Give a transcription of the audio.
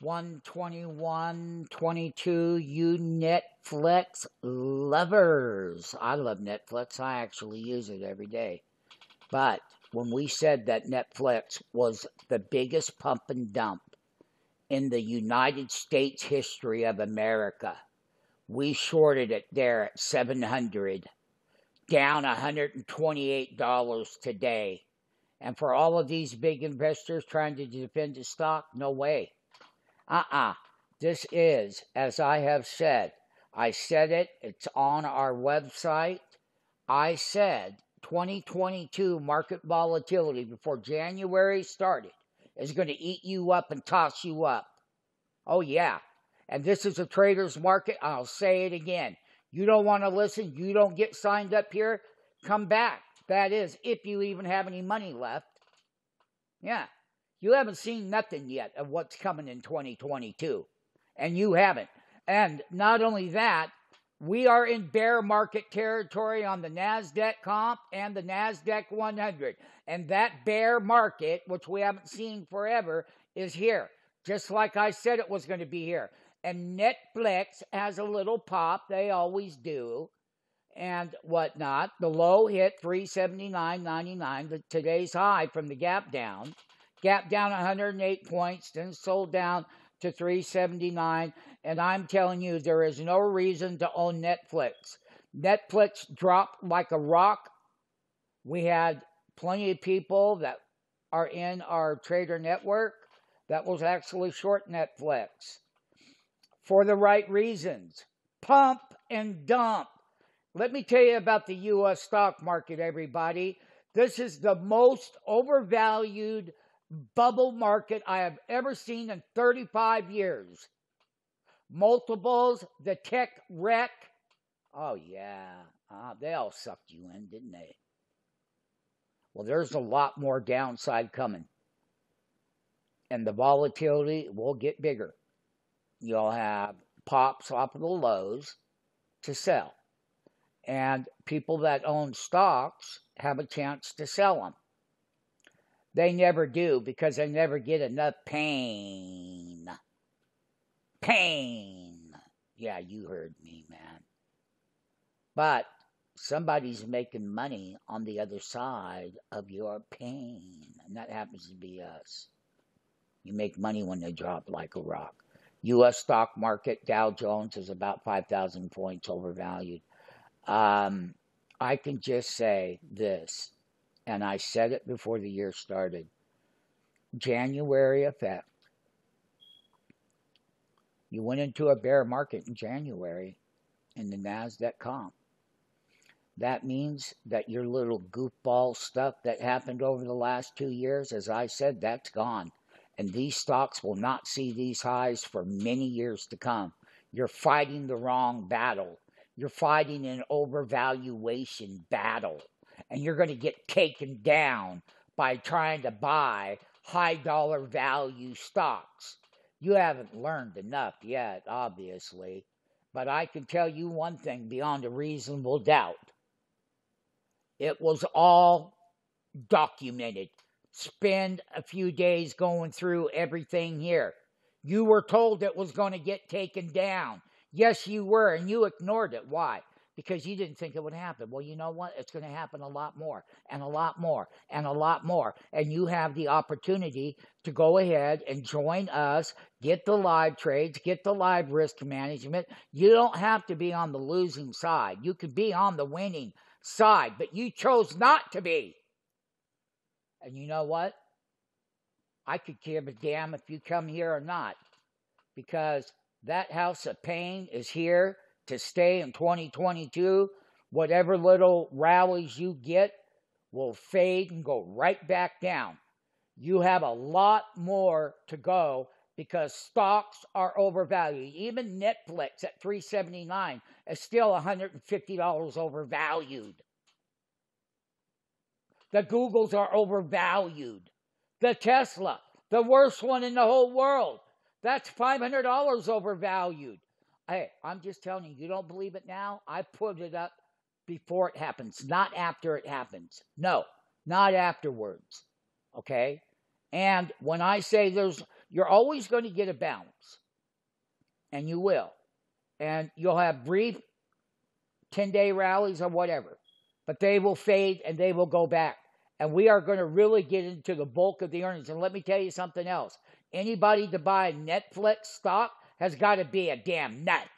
121, 22, you Netflix lovers. I love Netflix. I actually use it every day. But when we said that Netflix was the biggest pump and dump in the United States history of America, we shorted it there at 700 down $128 today. And for all of these big investors trying to defend the stock, no way. Uh uh This is, as I have said, I said it, it's on our website. I said 2022 market volatility before January started is going to eat you up and toss you up. Oh, yeah. And this is a trader's market. I'll say it again. You don't want to listen, you don't get signed up here, come back. That is, if you even have any money left. Yeah. You haven't seen nothing yet of what's coming in 2022. And you haven't. And not only that, we are in bear market territory on the NASDAQ comp and the NASDAQ 100. And that bear market, which we haven't seen forever, is here. Just like I said it was going to be here. And Netflix has a little pop. They always do. And whatnot. The low hit 379.99, the, today's high from the gap down. Gap down 108 points, then sold down to 379. And I'm telling you, there is no reason to own Netflix. Netflix dropped like a rock. We had plenty of people that are in our trader network that was actually short Netflix for the right reasons. Pump and dump. Let me tell you about the U.S. stock market, everybody. This is the most overvalued bubble market I have ever seen in 35 years. Multiples, the tech wreck. Oh, yeah. Uh, they all sucked you in, didn't they? Well, there's a lot more downside coming. And the volatility will get bigger. You'll have pops off of the lows to sell. And people that own stocks have a chance to sell them. They never do because they never get enough pain. Pain. Yeah, you heard me, man. But somebody's making money on the other side of your pain, and that happens to be us. You make money when they drop like a rock. U.S. stock market, Dow Jones is about 5,000 points overvalued. Um, I can just say this and I said it before the year started. January effect. You went into a bear market in January in the NASDAQ comp. That means that your little goofball stuff that happened over the last two years, as I said, that's gone. And these stocks will not see these highs for many years to come. You're fighting the wrong battle. You're fighting an overvaluation battle and you're going to get taken down by trying to buy high dollar value stocks. You haven't learned enough yet, obviously, but I can tell you one thing beyond a reasonable doubt. It was all documented. Spend a few days going through everything here. You were told it was going to get taken down. Yes, you were, and you ignored it. Why? Because you didn't think it would happen. Well, you know what? It's going to happen a lot more and a lot more and a lot more. And you have the opportunity to go ahead and join us, get the live trades, get the live risk management. You don't have to be on the losing side. You could be on the winning side, but you chose not to be. And you know what? I could give a damn if you come here or not because that house of pain is here to stay in 2022, whatever little rallies you get will fade and go right back down. You have a lot more to go because stocks are overvalued. Even Netflix at 379 is still $150 overvalued. The Googles are overvalued. The Tesla, the worst one in the whole world, that's $500 overvalued. Hey, I'm just telling you, you don't believe it now? I put it up before it happens, not after it happens. No, not afterwards. Okay? And when I say there's You're always going to get a bounce, and you will. And you'll have brief 10 day rallies or whatever, but they will fade and they will go back. And we are going to really get into the bulk of the earnings. And let me tell you something else anybody to buy Netflix stock has got to be a damn nut.